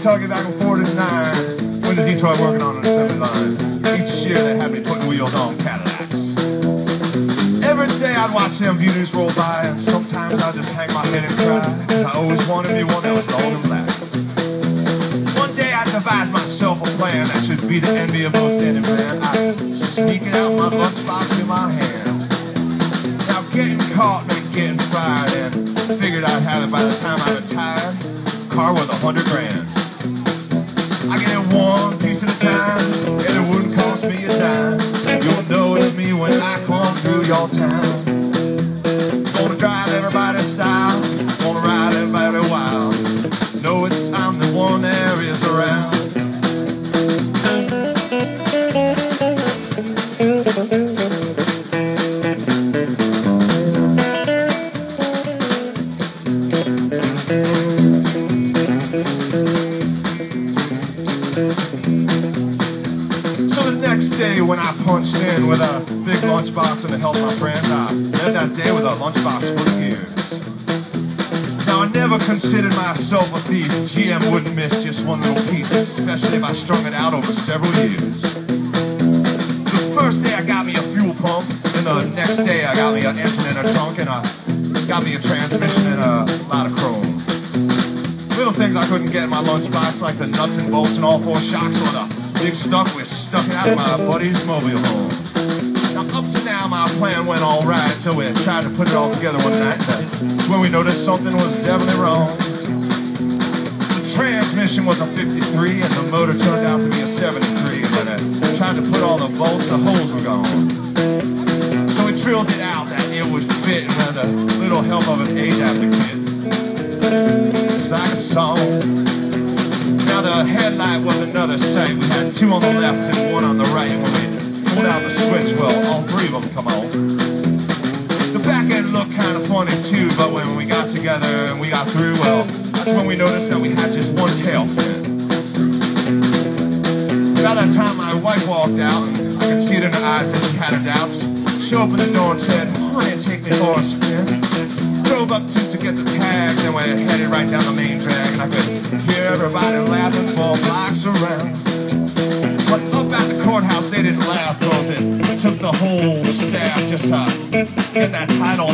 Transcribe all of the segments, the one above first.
Kentucky back in 49 when the Detroit working on an assembly line. Each year they had me putting wheels on Cadillacs. Every day I'd watch them beauties roll by, and sometimes I'd just hang my head and cry. I always wanted me one that was long and black. One day I devised myself a plan that should be the envy of most any man. I sneak it out my lunchbox in my hand. Now getting caught meant getting fired, and figured I'd have it by the time I retired. Car worth a hundred grand. I get it one piece at a time, and it wouldn't cost me a dime. You'll know it's me when I come through your town. Next day when I punched in with a big lunchbox and to help my friends, I led that day with a lunchbox full of gears. Now I never considered myself a thief. GM wouldn't miss just one little piece, especially if I strung it out over several years. The first day I got me a fuel pump, and the next day I got me an engine and a trunk, and I got me a transmission and a lot of chrome. Little things I couldn't get in my lunchbox, like the nuts and bolts and all four shocks, or the big stuff we stuck of my buddy's mobile home. Now, up to now, my plan went all right until we tried to put it all together one night. That's when we noticed something was definitely wrong. The transmission was a 53, and the motor turned out to be a 73. And when I tried to put all the bolts, the holes were gone. So we drilled it out that it would fit with a little help of an adapter kit. It's like a song. The headlight was another sight. We had two on the left and one on the right. When we pulled out the switch, well, all three of them come on. The back end looked kind of funny too, but when we got together and we got through, well, that's when we noticed that we had just one tail fin. By that time, my wife walked out, and I could see it in her eyes that she had her doubts. She opened the door and said, Honey, take me for a spin. Drove up to, to get the tags, and we headed right down the main drag, and I could hear everybody laughing for blocks around. But up at the courthouse, they didn't laugh, cause it took the whole staff just to get that title,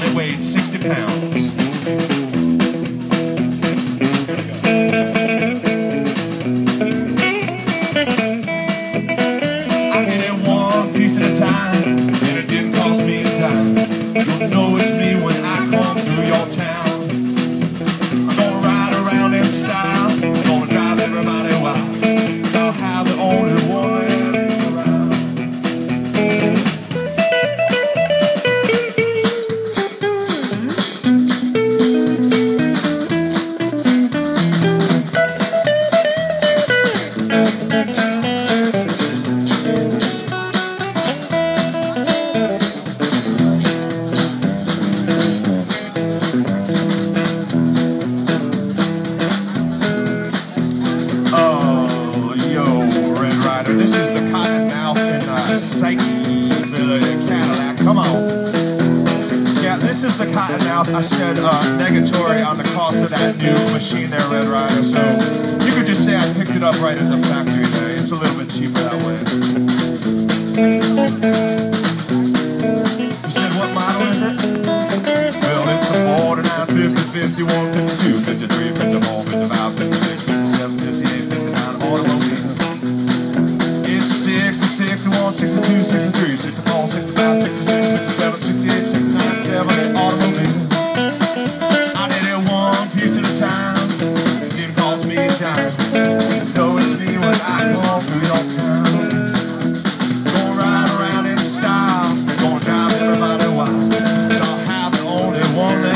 is the Cotton Mouth. I said uh, negatory on the cost of that new machine there, Red Rider. So you could just say I picked it up right in the factory there. It's a little bit cheaper that way. You said what model is it? Well, it's a 49, 50, 51, 52, 53, 54, 55, 56, 57, 58, 59 automobile. It's 60, 61, 62, 63, 64, 65, 66, 67, 68, 69, 70 automobile. on that.